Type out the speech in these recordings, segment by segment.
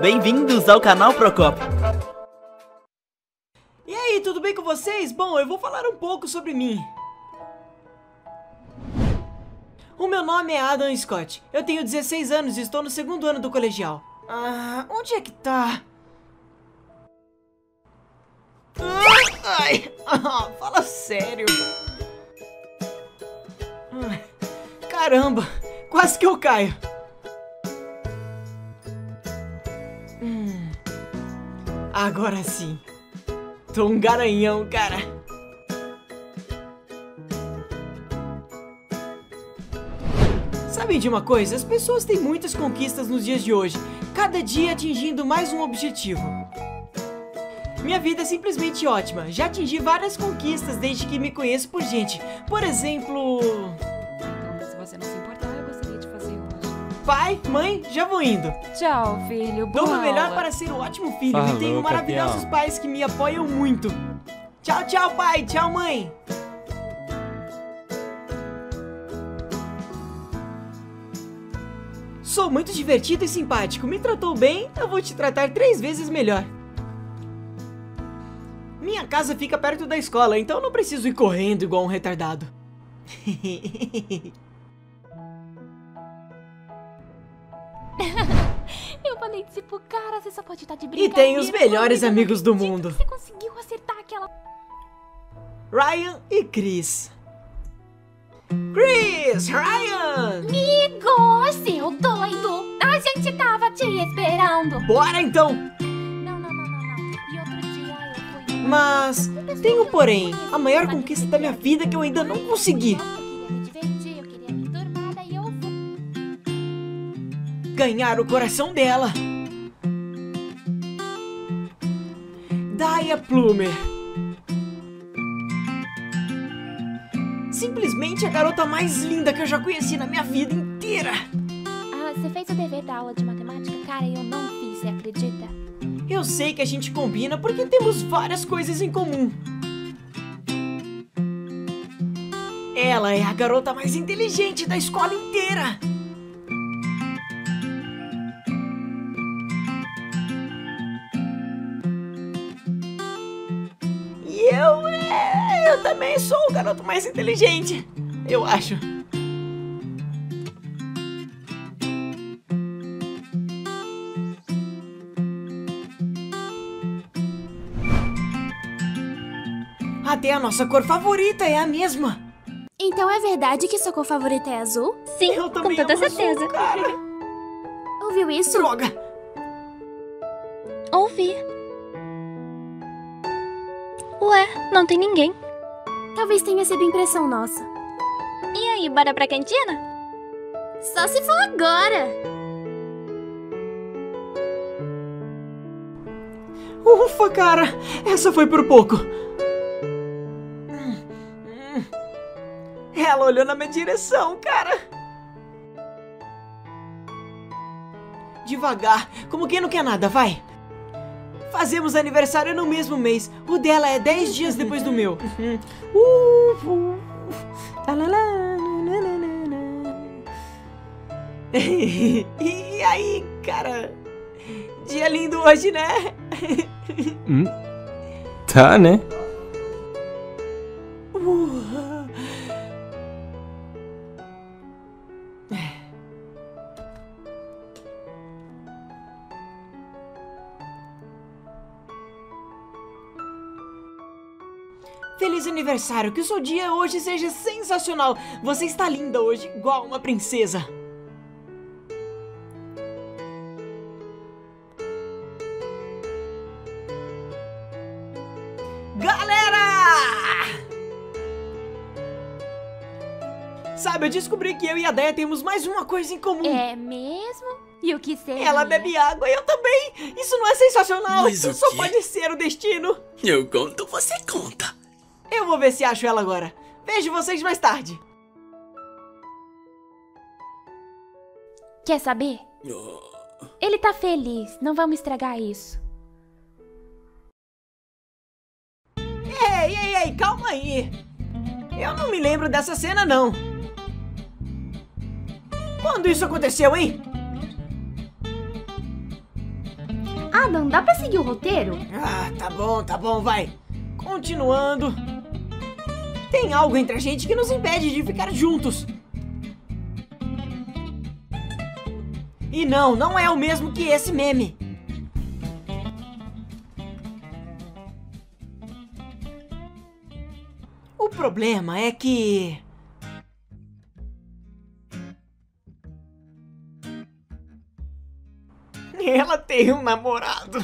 Bem-vindos ao canal Procopio. E aí, tudo bem com vocês? Bom, eu vou falar um pouco sobre mim. O meu nome é Adam Scott. Eu tenho 16 anos e estou no segundo ano do colegial. Ah, onde é que tá? Ah, ai, ah, fala sério. Ah, caramba, quase que eu caio. Hum, agora sim. Tô um garanhão, cara. Sabem de uma coisa? As pessoas têm muitas conquistas nos dias de hoje, cada dia atingindo mais um objetivo. Minha vida é simplesmente ótima. Já atingi várias conquistas desde que me conheço por gente. Por exemplo. Pai, mãe, já vou indo. Tchau, filho. Dou Boa meu melhor aula. para ser um ótimo filho Falou, e tenho maravilhosos campeão. pais que me apoiam muito. Tchau, tchau, pai. Tchau, mãe. Sou muito divertido e simpático. Me tratou bem, eu vou te tratar três vezes melhor. Minha casa fica perto da escola, então não preciso ir correndo igual um retardado. você só pode estar de E brincadeira. tem os melhores amigos do mundo. Você conseguiu acertar aquela. Ryan e Chris. Chris, Ryan! Amigo, seu doido! A gente tava te esperando! Bora então! Não, não, não, não, não. E outro dia eu fui. Mas tem um porém, a maior conquista da minha vida que eu ainda não consegui. Ganhar o coração dela. Daya Plumer. Simplesmente a garota mais linda que eu já conheci na minha vida inteira. Ah, você fez o dever da aula de matemática? Cara, eu não fiz, você acredita? Eu sei que a gente combina porque temos várias coisas em comum. Ela é a garota mais inteligente da escola inteira. Também sou o garoto mais inteligente, eu acho. Até a nossa cor favorita é a mesma. Então é verdade que sua cor favorita é azul? Sim, Eu com toda azul, certeza. cara. Ouviu isso? Droga! Ouvi. Ué, não tem ninguém. Talvez tenha sido impressão nossa. E aí, bora pra cantina? Só se for agora! Ufa, cara! Essa foi por pouco. Ela olhou na minha direção, cara. Devagar, como quem não quer nada, vai. Fazemos aniversário no mesmo mês. O dela é 10 dias depois do meu. Uh, uh. E aí, cara? Dia lindo hoje, né? Hum? Tá, né? Aniversário, que o seu dia hoje seja sensacional. Você está linda hoje, igual uma princesa. Galera! Sabe, eu descobri que eu e a Deia temos mais uma coisa em comum. É mesmo? E o que seria? Ela bebe água e eu também. Isso não é sensacional? Mas Isso o só quê? pode ser o destino. Eu conto, você conta. Eu vou ver se acho ela agora. Vejo vocês mais tarde. Quer saber? Oh, Ele tá feliz, não vamos estragar isso. Ei, ei, ei, calma aí. Eu não me lembro dessa cena, não. Quando isso aconteceu, hein? Adam, dá pra seguir o roteiro? Ah, tá bom, tá bom, vai. Continuando. Tem algo entre a gente que nos impede de ficar juntos. E não, não é o mesmo que esse meme. O problema é que. Ela tem um namorado.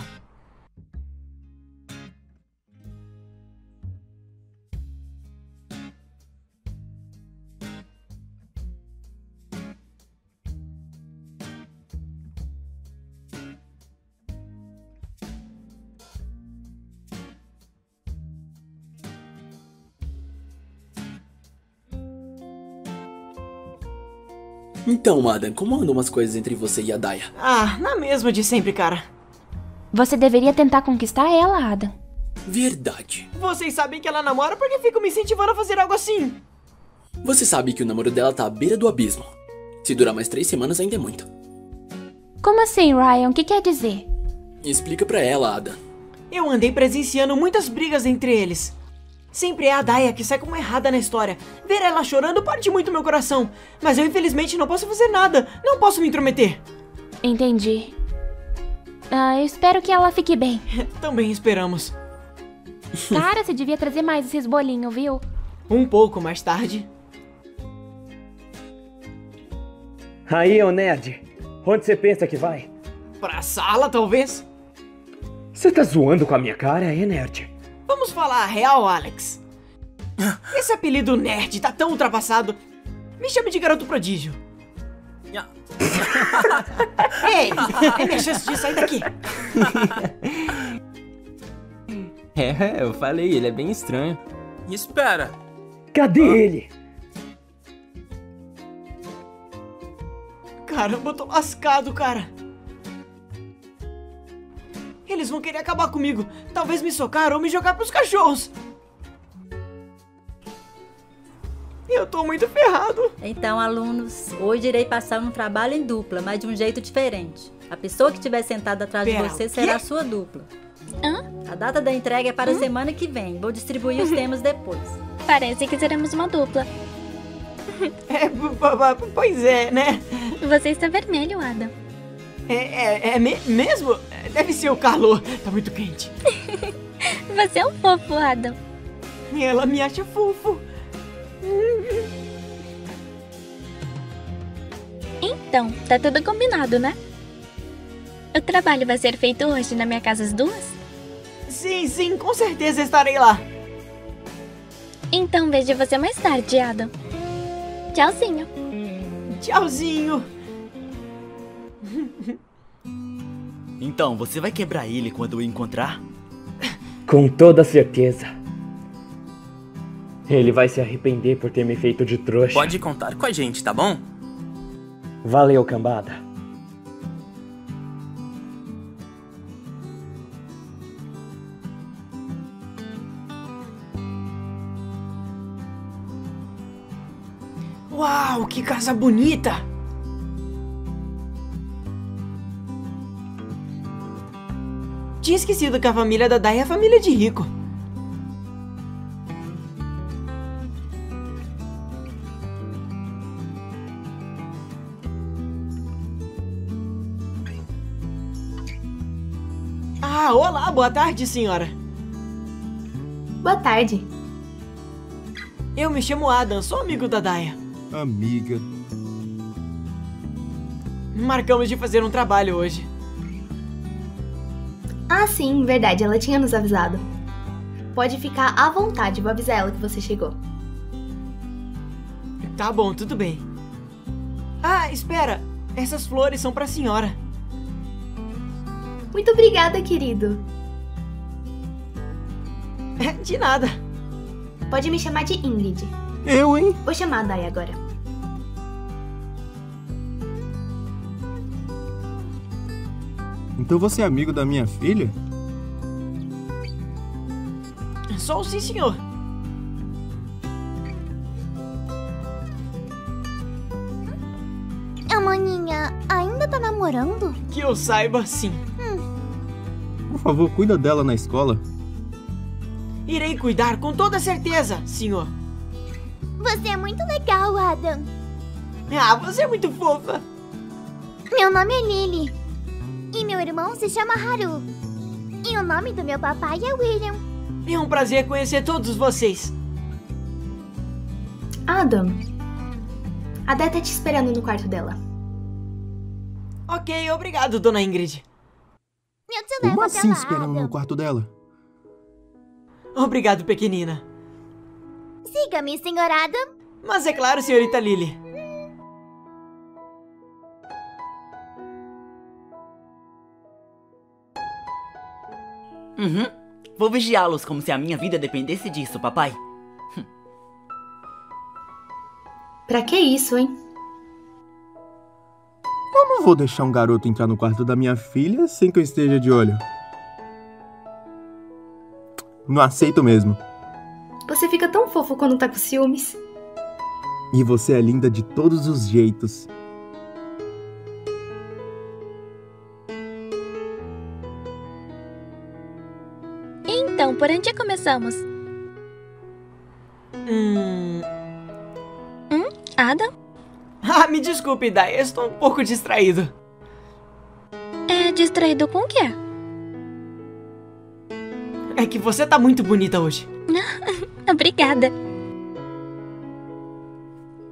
Então, Adam, como andam umas coisas entre você e a Daya? Ah, na mesma de sempre, cara. Você deveria tentar conquistar ela, Adam. Verdade. Vocês sabem que ela namora porque ficam me incentivando a fazer algo assim. Você sabe que o namoro dela tá à beira do abismo. Se durar mais três semanas, ainda é muito. Como assim, Ryan? O que quer dizer? Explica pra ela, Ada. Eu andei presenciando muitas brigas entre eles. Sempre é a Daya que sai como errada na história. Ver ela chorando parte muito meu coração. Mas eu infelizmente não posso fazer nada. Não posso me intrometer. Entendi. Ah, eu espero que ela fique bem. Também esperamos. Cara, você devia trazer mais esses bolinhos, viu? Um pouco mais tarde. Aí, ô nerd, onde você pensa que vai? Pra sala, talvez? Você tá zoando com a minha cara, é, nerd? Vamos falar a real, Alex. Esse apelido nerd tá tão ultrapassado. Me chame de garoto prodígio. Ei, é minha chance de sair daqui. É, eu falei, ele é bem estranho. Espera. Cadê ele? Caramba, eu tô lascado, cara. Eles vão querer acabar comigo. Talvez me socar ou me jogar pros cachorros. Eu tô muito ferrado. Então, alunos, hoje irei passar um trabalho em dupla, mas de um jeito diferente. A pessoa que estiver sentada atrás Pera, de você será a sua dupla. Hã? A data da entrega é para a semana que vem. Vou distribuir os temas depois. Parece que seremos uma dupla. É, pois é, né? Você está vermelho, Adam. É, é, é me- mesmo? Deve ser o calor. Tá muito quente. Você é um fofo, Adam. Ela me acha fofo. Então, tá tudo combinado, né? O trabalho vai ser feito hoje na minha casa às duas? Sim, sim, com certeza estarei lá. Então vejo você mais tarde, Adam. Tchauzinho. Tchauzinho. Então, você vai quebrar ele quando o encontrar? Com toda certeza. Ele vai se arrepender por ter me feito de trouxa. Pode contar com a gente, tá bom? Valeu, cambada. Uau, que casa bonita! Tinha esquecido que a família da Dai é a família de rico. Ah, olá, boa tarde, senhora. Boa tarde. Eu me chamo Adam, sou amigo da Daya. Amiga. Marcamos de fazer um trabalho hoje. Ah, sim, verdade, ela tinha nos avisado. Pode ficar à vontade, vou avisar ela que você chegou. Tá bom, tudo bem. Ah, espera. Essas flores são pra senhora. Muito obrigada, querido. De nada. Pode me chamar de Ingrid. Eu, hein? Vou chamar a Dai agora. Então você é amigo da minha filha? Sou sim, senhor. maninha, ainda tá namorando? Que eu saiba, sim. Por favor, cuida dela na escola. Irei cuidar com toda certeza, senhor. Você é muito legal, Adam. Ah, você é muito fofa. Meu nome é Lily. E meu irmão se chama Haru. E o nome do meu papai é William. É um prazer conhecer todos vocês. Adam. A Dé tá te esperando no quarto dela. Ok, obrigado, dona Ingrid. Eu te levo Como assim lá, esperando Adam. no quarto dela? Obrigado, pequenina. Siga-me, senhor Adam. Mas é claro, senhorita Lily. Uhum. Vou vigiá-los como se a minha vida dependesse disso, papai. Pra que isso, hein? Eu não vou deixar um garoto entrar no quarto da minha filha sem que eu esteja de olho. Não aceito mesmo. Você fica tão fofo quando tá com ciúmes. E você é linda de todos os jeitos. Por onde começamos? Hum. Adam? Ah, me desculpe, Dai, eu estou um pouco distraído. É distraído com o quê? É que você tá muito bonita hoje. Obrigada.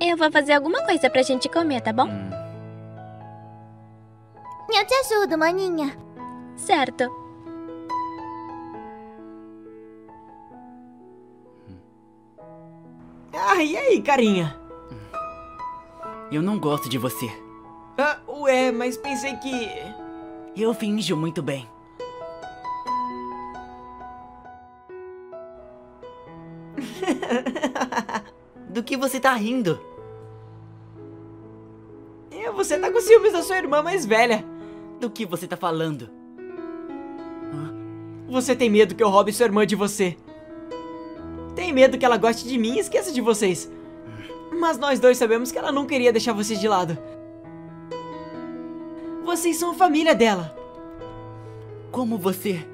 Eu vou fazer alguma coisa pra gente comer, tá bom? Eu te ajudo, maninha. Certo. E aí, carinha? Eu não gosto de você. Ah, ué, mas pensei que. Eu finjo muito bem. Do que você tá rindo? É, você tá com ciúmes da sua irmã mais velha. Do que você tá falando? Você tem medo que eu roube sua irmã de você. Tem medo que ela goste de mim e esqueça de vocês. Mas nós dois sabemos que ela não queria deixar vocês de lado. Vocês são a família dela. Como você?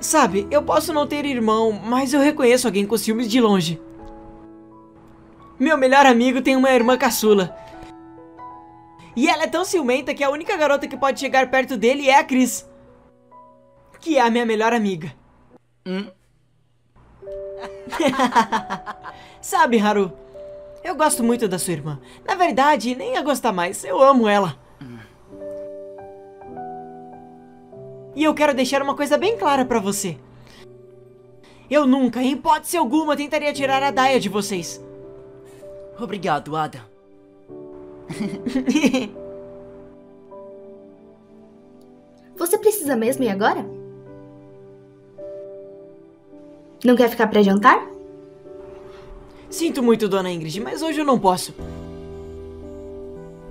Sabe, eu posso não ter irmão, mas eu reconheço alguém com ciúmes de longe. Meu melhor amigo tem uma irmã caçula. E ela é tão ciumenta que a única garota que pode chegar perto dele é a Cris. Que é a minha melhor amiga. Hum? Sabe, Haru, eu gosto muito da sua irmã. Na verdade, nem ia gostar mais, eu amo ela. E eu quero deixar uma coisa bem clara pra você. Eu nunca, em hipótese alguma, tentaria tirar a Daya de vocês. Obrigado, Adam. Você precisa mesmo ir agora? Não quer ficar pra jantar? Sinto muito, dona Ingrid, mas hoje eu não posso.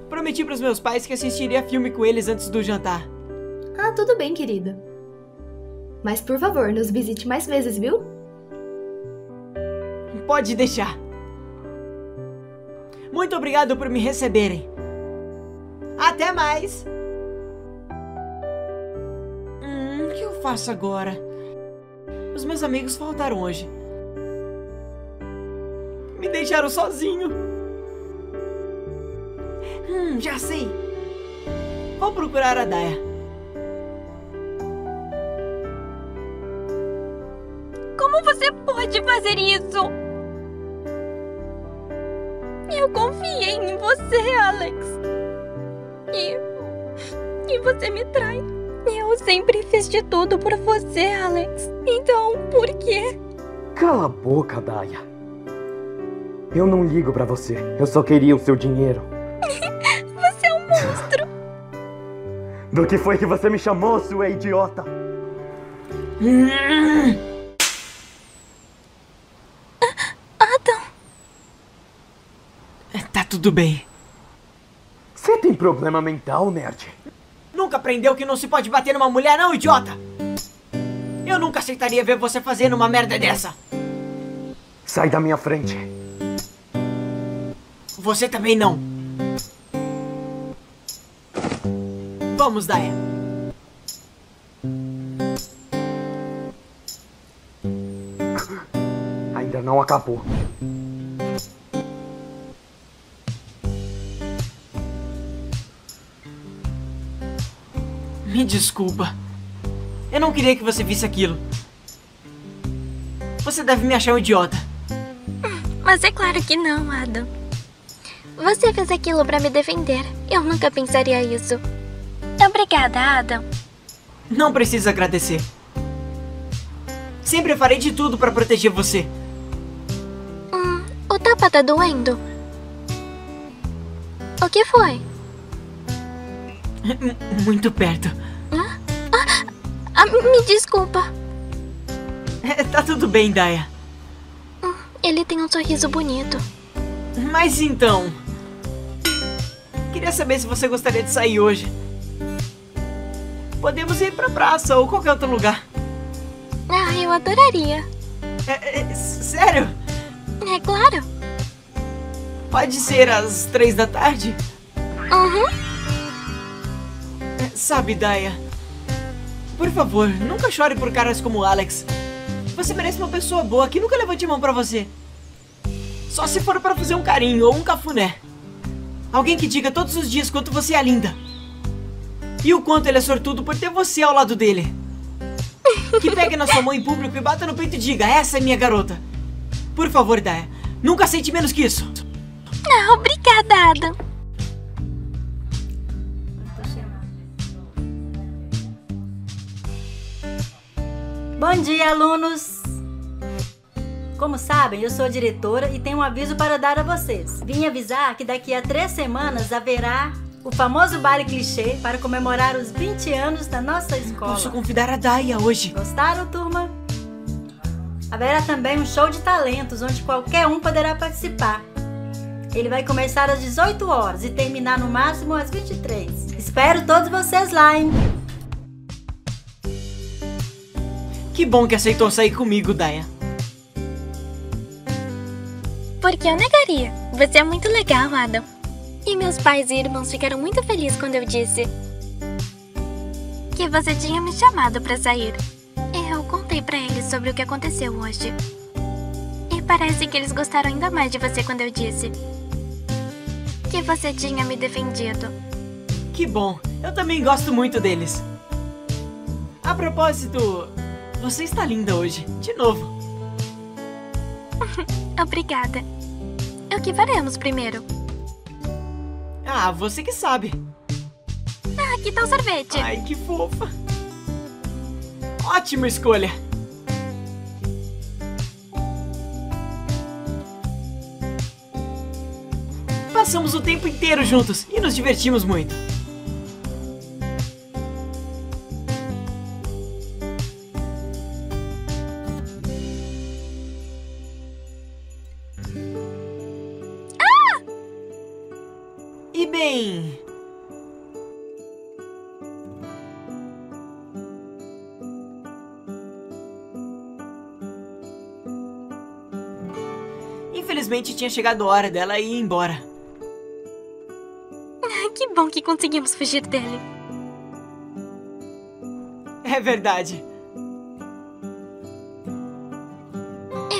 Prometi pros meus pais que assistiria filme com eles antes do jantar. Ah, tudo bem, querida. Mas por favor, nos visite mais vezes, viu? Pode deixar. Muito obrigado por me receberem. Até mais. Hum, o que eu faço agora? Os meus amigos faltaram hoje. Me deixaram sozinho. Hum, já sei. Vou procurar a Daya. Como você pode fazer isso? Eu confiei em você, Alex. E. E você me trai. Eu sempre fiz de tudo por você, Alex. Então, por quê? Cala a boca, Daya. Eu não ligo pra você. Eu só queria o seu dinheiro. Você é um monstro. Do que foi que você me chamou, sua idiota? Adam. Tá tudo bem. Você tem problema mental, nerd? Nunca aprendeu que não se pode bater numa mulher, não, idiota? Eu nunca aceitaria ver você fazendo uma merda dessa. Sai da minha frente. Você também não. Vamos, Daya. Ainda não acabou. Me desculpa. Eu não queria que você visse aquilo. Você deve me achar um idiota. Mas é claro que não, Adam. Você fez aquilo pra me defender. Eu nunca pensaria isso. Obrigada, Adam. Não precisa agradecer. Sempre farei de tudo pra proteger você. Hum, o tapa tá doendo. O que foi? Muito perto. Hã? Ah, ah, me desculpa. É, Tá tudo bem, Daya. Ele tem um sorriso bonito. Mas então. Queria saber se você gostaria de sair hoje. Podemos ir pra praça ou qualquer outro lugar. Ah, eu adoraria. É, é, sério? É claro. Pode ser às três da tarde? Uhum. Sabe, Daya? Por favor, nunca chore por caras como Alex. Você merece uma pessoa boa que nunca levante mão pra você. Só se for pra fazer um carinho ou um cafuné. Alguém que diga todos os dias quanto você é linda. E o quanto ele é sortudo por ter você ao lado dele. Que pegue na sua mão em público e bata no peito e diga: Essa é minha garota. Por favor, Daya, nunca aceite menos que isso. Ah, obrigada, Adam. Bom dia, alunos! Como sabem, eu sou diretora e tenho um aviso para dar a vocês. Vim avisar que daqui a três semanas haverá o famoso baile clichê para comemorar os 20 anos da nossa escola. Posso convidar a Daya hoje. Gostaram, turma? Haverá também um show de talentos onde qualquer um poderá participar. Ele vai começar às 18 horas e terminar no máximo às 23. Espero todos vocês lá, hein? Que bom que aceitou sair comigo, Daya. Porque eu negaria. Você é muito legal, Adam. E meus pais e irmãos ficaram muito felizes quando eu disse que você tinha me chamado pra sair. Eu contei pra eles sobre o que aconteceu hoje. E parece que eles gostaram ainda mais de você quando eu disse que você tinha me defendido. Que bom, eu também gosto muito deles. A propósito, você está linda hoje, de novo. Obrigada. O que faremos primeiro? Ah, você que sabe. Ah, que tal sorvete? Ai, que fofa. Ótima escolha. Passamos o tempo inteiro juntos e nos divertimos muito. Tinha chegado a hora dela ir embora. Ah, que bom que conseguimos fugir dele. É verdade.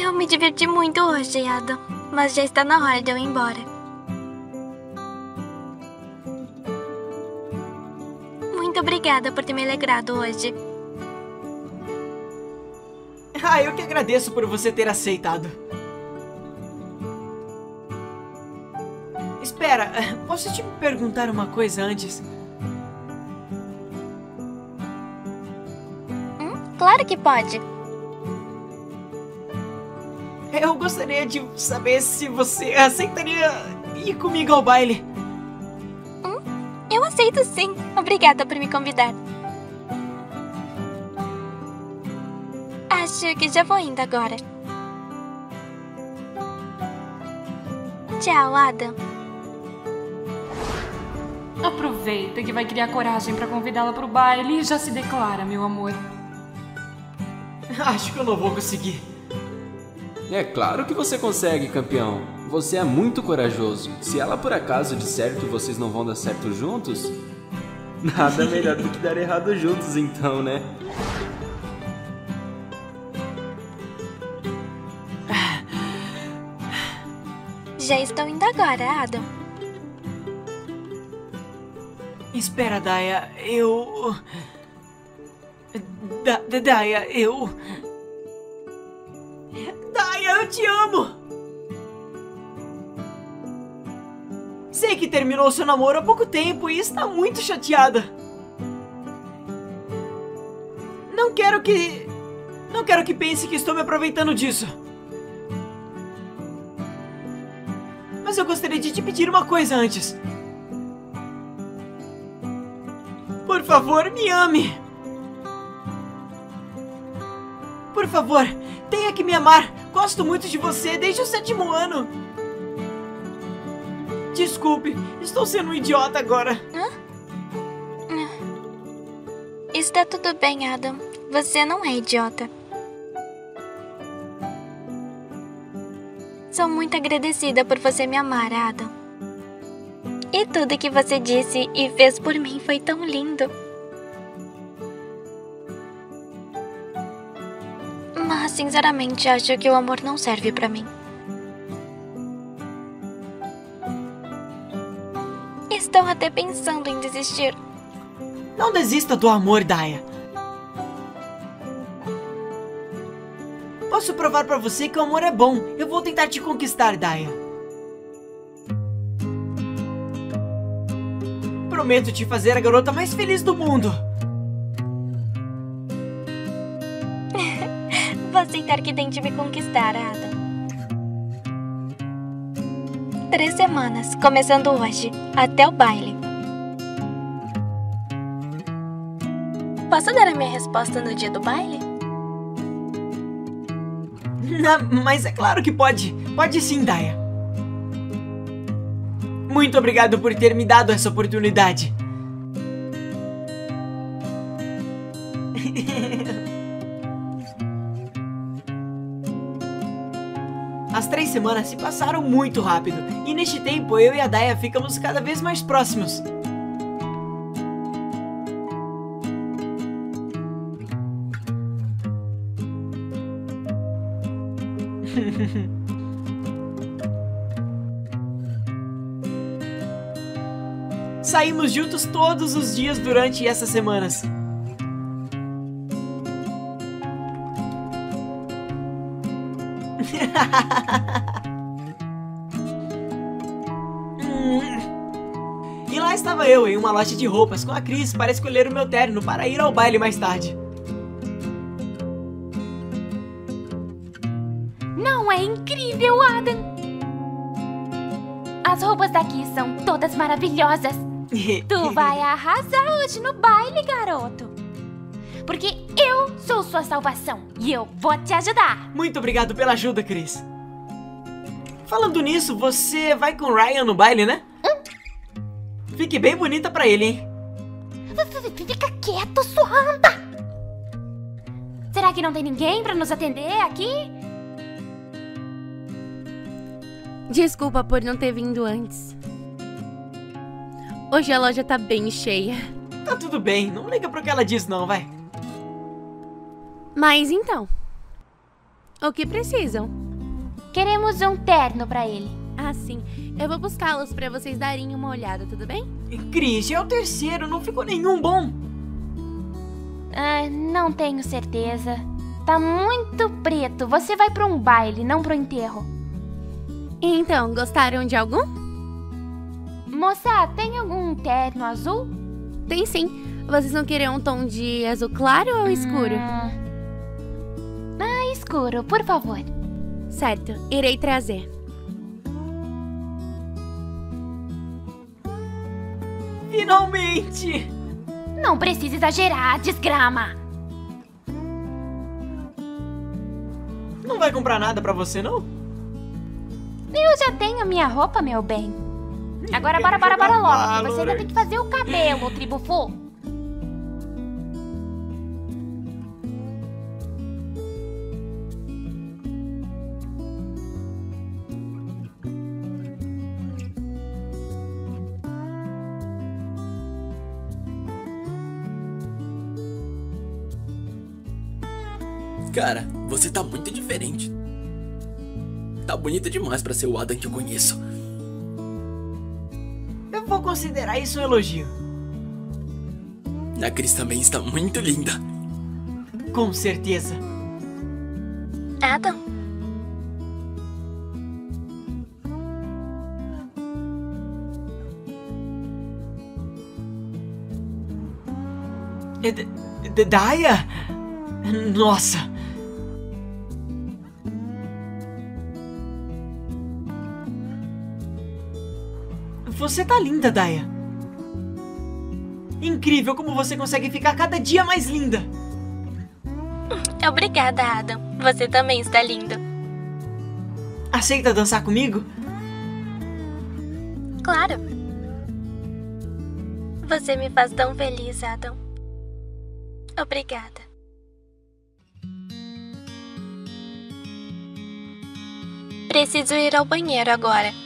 Eu me diverti muito hoje, Adam. Mas já está na hora de eu ir embora. Muito obrigada por ter me alegrado hoje. Ah, eu que agradeço por você ter aceitado. Espera, posso te perguntar uma coisa antes? Claro que pode. Eu gostaria de saber se você aceitaria ir comigo ao baile. Eu aceito sim. Obrigada por me convidar. Acho que já vou indo agora. Tchau, Adam. Aproveita que vai criar coragem pra convidá-la pro baile e já se declara, meu amor. Acho que eu não vou conseguir. É claro que você consegue, campeão. Você é muito corajoso. Se ela por acaso disser que vocês não vão dar certo juntos, Nada melhor do que dar errado juntos, então, né? Já estão indo agora, Adam. Espera, Daya, eu. Da, da- Daya, eu. Daya, eu te amo! Sei que terminou seu namoro há pouco tempo e está muito chateada. Não quero que. Não quero que pense que estou me aproveitando disso. Mas eu gostaria de te pedir uma coisa antes. Favor, me ame. Por favor, tenha que me amar. Gosto muito de você desde o sétimo ano. Desculpe, estou sendo um idiota agora. Está tudo bem, Adam. Você não é idiota. Sou muito agradecida por você me amar, Adam. E tudo que você disse e fez por mim foi tão lindo. Mas, sinceramente, acho que o amor não serve pra mim. Estou até pensando em desistir. Não desista do amor, Daya. Posso provar pra você que o amor é bom. Eu vou tentar te conquistar, Daya. Prometo te fazer a garota mais feliz do mundo. Vou aceitar que tente me conquistar, Adam. Três semanas, começando hoje, até o baile. Posso dar a minha resposta no dia do baile? Na- mas é claro que pode. Pode sim, Daya. Muito obrigado por ter me dado essa oportunidade. As três semanas se passaram muito rápido, e neste tempo eu e a Daya ficamos cada vez mais próximos. Saímos juntos todos os dias durante essas semanas. E lá estava eu em uma loja de roupas com a Cris para escolher o meu terno para ir ao baile mais tarde. Não é incrível, Adam? As roupas daqui são todas maravilhosas. Tu vai arrasar hoje no baile, garoto. Porque eu sou sua salvação e eu vou te ajudar. Muito obrigado pela ajuda, Cris. Falando nisso, você vai com o Ryan no baile, né? Fique bem bonita pra ele, hein? Fica quieto, sua anta. Será que não tem ninguém pra nos atender aqui? Desculpa por não ter vindo antes. Hoje a loja tá bem cheia. Tá tudo bem, não liga pro que ela diz não, vai. Mas então, o que precisam? Queremos um terno pra ele. Ah, sim. Eu vou buscá-los pra vocês darem uma olhada, tudo bem? Cris, é o terceiro, não ficou nenhum bom. Ah, não tenho certeza. Tá muito preto. Você vai pra um baile, não pro enterro. Então, gostaram de algum? Moça, tem algum terno azul? Tem sim. Vocês vão querer um tom de azul claro ou escuro? Ah, escuro, por favor. Certo, irei trazer. Finalmente! Não precisa exagerar, desgrama. Não vai comprar nada pra você, não? Eu já tenho minha roupa, meu bem. Agora, bora, bora, bora logo. Você ainda tem que fazer o cabelo, tribo Cara, você tá muito diferente. Tá bonita demais para ser o Adam que eu conheço. Vou considerar isso um elogio. A Cris também está muito linda. Com certeza. Adam? É D- D- Daya? Nossa. Você tá linda, Daya. Incrível como você consegue ficar cada dia mais linda. Obrigada, Adam. Você também está lindo. Aceita dançar comigo? Claro. Você me faz tão feliz, Adam. Obrigada. Preciso ir ao banheiro agora.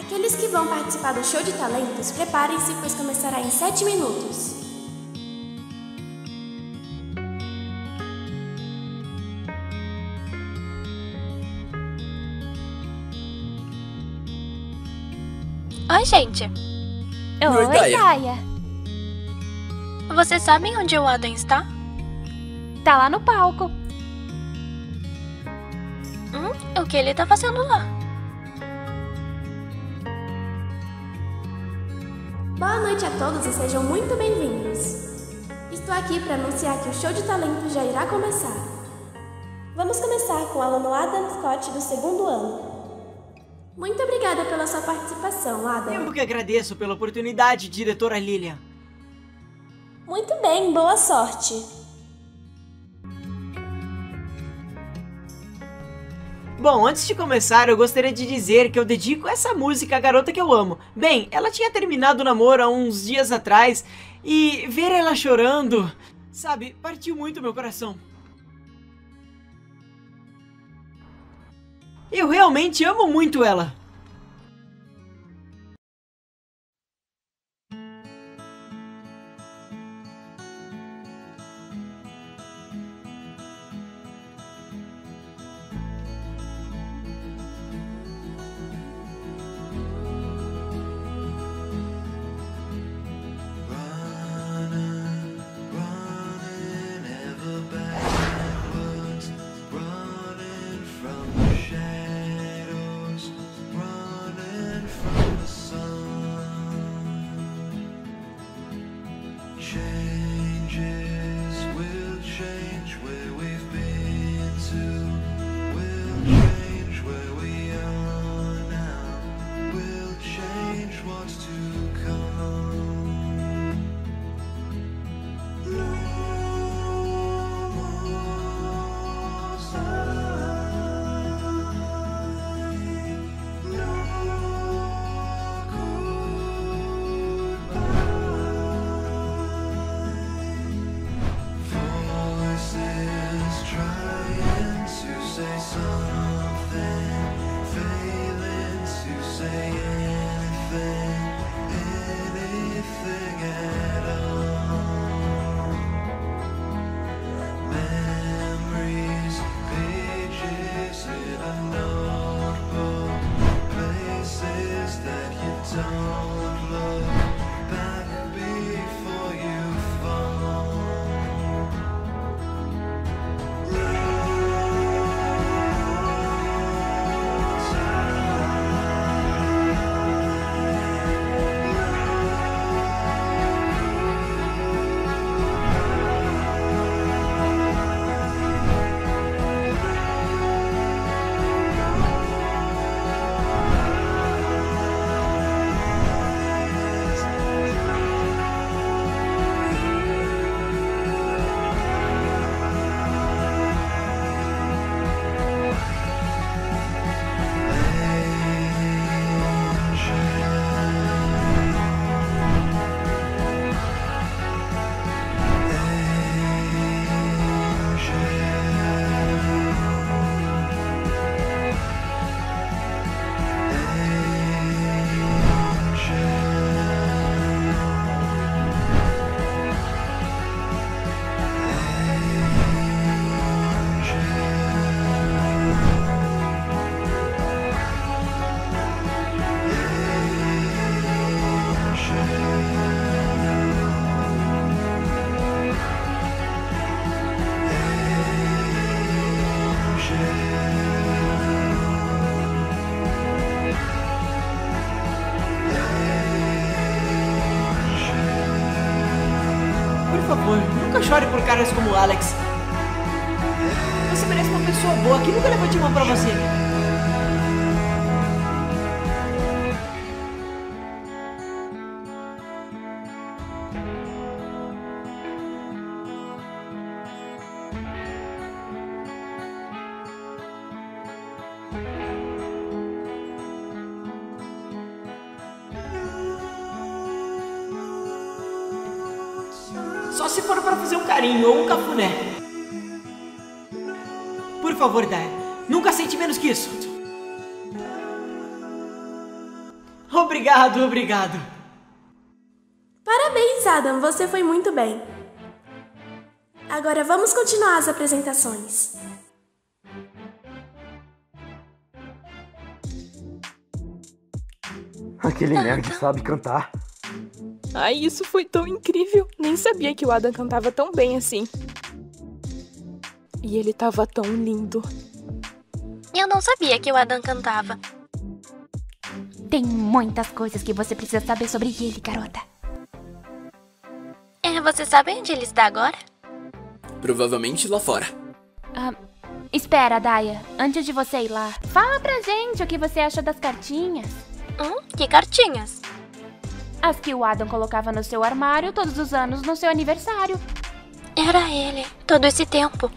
Aqueles que vão participar do show de talentos, preparem-se, pois começará em 7 minutos. Oi, gente. Oi, Daya. Daya. Vocês sabem onde o Adam está? Tá lá no palco. Hum, o que ele tá fazendo lá? Noite a todos e sejam muito bem-vindos. Estou aqui para anunciar que o show de talentos já irá começar. Vamos começar com o aluno Adam Scott do segundo ano. Muito obrigada pela sua participação, Adam. Eu que agradeço pela oportunidade, diretora Lilian. Muito bem, boa sorte. Bom, antes de começar, eu gostaria de dizer que eu dedico essa música à garota que eu amo. Bem, ela tinha terminado o namoro há uns dias atrás e ver ela chorando, sabe, partiu muito meu coração. Eu realmente amo muito ela. Caras como o Alex. Você merece uma pessoa boa que nunca levante mão pra você. Só se for pra fazer um carinho ou um cafuné. Por favor, Daya, nunca aceite menos que isso. Obrigado, obrigado. Parabéns, Adam, você foi muito bem. Agora vamos continuar as apresentações. Aquele nerd sabe cantar. Ai, isso foi tão incrível. Nem sabia que o Adam cantava tão bem assim. E ele tava tão lindo. Eu não sabia que o Adam cantava. Tem muitas coisas que você precisa saber sobre ele, garota. É, você sabe onde ele está agora? Provavelmente lá fora. Ah, espera, Daya. Antes de você ir lá, fala pra gente o que você acha das cartinhas. Hum? Que cartinhas? As que o Adam colocava no seu armário todos os anos no seu aniversário. Era ele, todo esse tempo.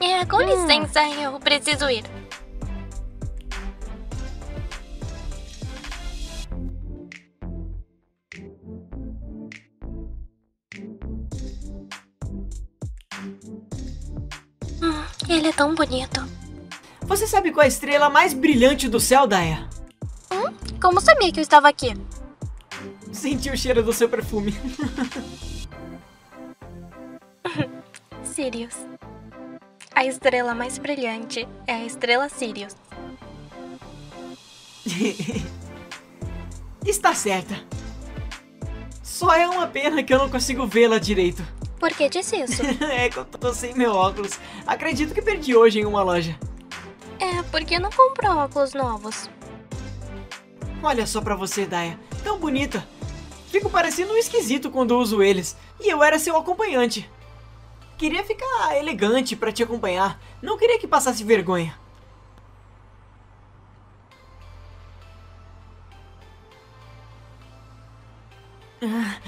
É, com Hum. licença, eu preciso ir. Hum, ele é tão bonito. Você sabe qual é a estrela mais brilhante do céu, Daya? Hum? Como sabia que eu estava aqui? Senti o cheiro do seu perfume. Sirius. A estrela mais brilhante é a estrela Sirius. Está certa. Só é uma pena que eu não consigo vê-la direito. Por que disse isso? é que eu tô sem meu óculos. Acredito que perdi hoje em uma loja. É, porque não comprou óculos novos. Olha só pra você, Daya. Tão bonita. Fico parecendo um esquisito quando uso eles. E eu era seu acompanhante. Queria ficar elegante pra te acompanhar. Não queria que passasse vergonha. Ah,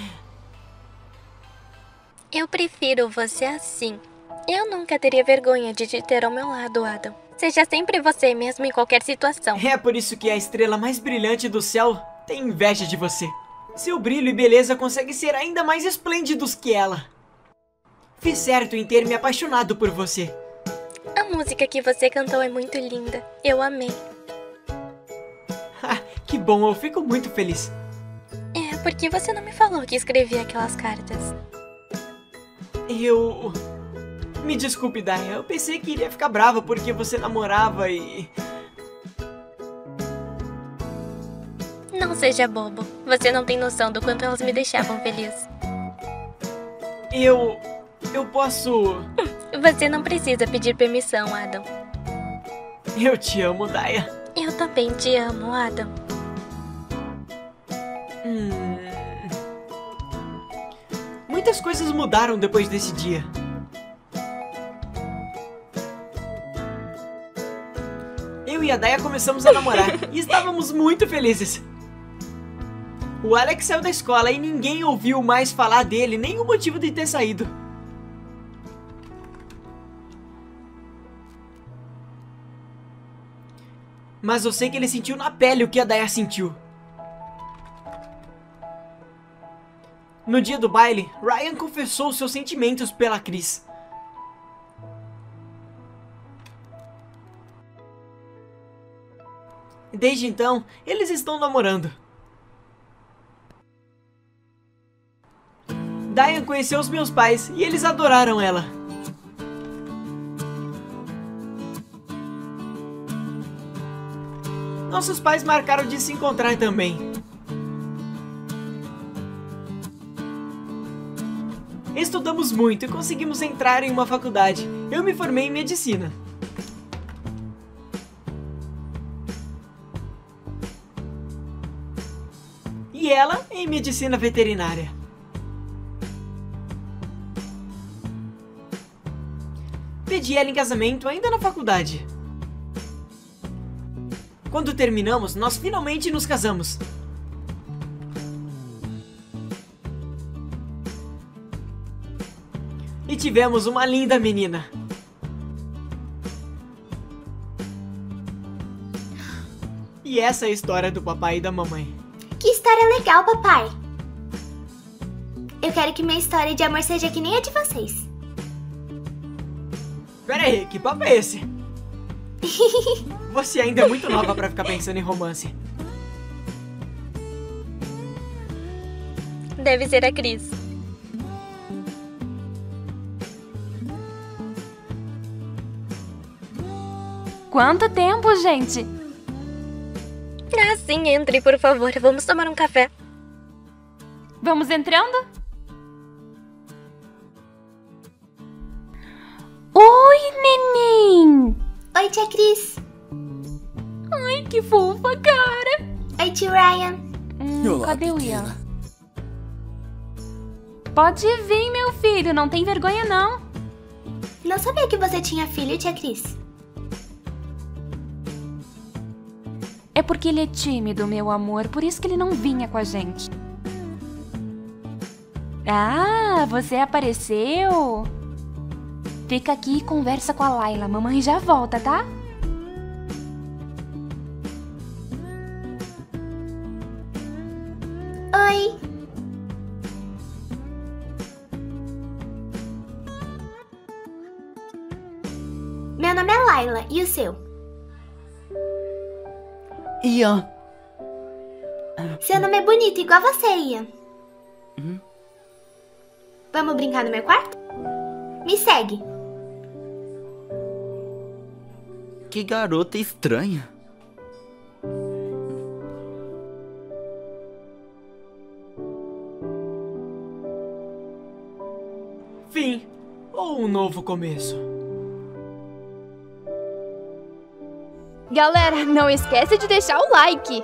Eu prefiro você assim. Eu nunca teria vergonha de te ter ao meu lado, Adam. Seja sempre você mesmo em qualquer situação. É por isso que a estrela mais brilhante do céu tem inveja de você. Seu brilho e beleza conseguem ser ainda mais esplêndidos que ela. Fiz certo em ter me apaixonado por você. A música que você cantou é muito linda. Eu amei. Ah, que bom, eu fico muito feliz. É, porque você não me falou que escrevia aquelas cartas. Eu. Me desculpe, Daya. Eu pensei que iria ficar brava porque você namorava e. Não seja bobo. Você não tem noção do quanto elas me deixavam feliz. Eu. Eu posso. Você não precisa pedir permissão, Adam. Eu te amo, Daya. Eu também te amo, Adam. Hum... Muitas coisas mudaram depois desse dia. Eu e a Daya começamos a namorar e estávamos muito felizes. O Alex saiu da escola e ninguém ouviu mais falar dele, nem o motivo de ter saído. Mas eu sei que ele sentiu na pele o que a Daya sentiu. No dia do baile, Ryan confessou seus sentimentos pela Chris. Desde então, eles estão namorando. Diane conheceu os meus pais e eles adoraram ela. Nossos pais marcaram de se encontrar também. Estudamos muito e conseguimos entrar em uma faculdade. Eu me formei em medicina. E ela em medicina veterinária. Pedi ela em casamento ainda na faculdade. Quando terminamos, nós finalmente nos casamos. E tivemos uma linda menina. E essa é a história do papai e da mamãe. Que história legal, papai. Eu quero que minha história de amor seja que nem a de vocês. Pera aí, que papo é esse? Você ainda é muito nova pra ficar pensando em romance. Deve ser a Cris. Quanto tempo, gente? Ah, sim, entre, por favor. Vamos tomar um café. Vamos entrando? Oi, tia Cris. Ai, que fofa, cara! Oi, tio Ryan. Hum, Olá, cadê o. Ian? Pode vir, meu filho, não tem vergonha não. Não sabia que você tinha filho, tia Cris. É porque ele é tímido, meu amor, por isso que ele não vinha com a gente. Ah, você apareceu? Fica aqui e conversa com a Laila. Mamãe já volta, tá? Oi. Meu nome é Laila, e o seu? Ian. Seu nome é bonito, igual você, Ian. Uhum. Vamos brincar no meu quarto? Me segue. Que garota estranha. Fim. Ou um novo começo. Galera, não esquece de deixar o like.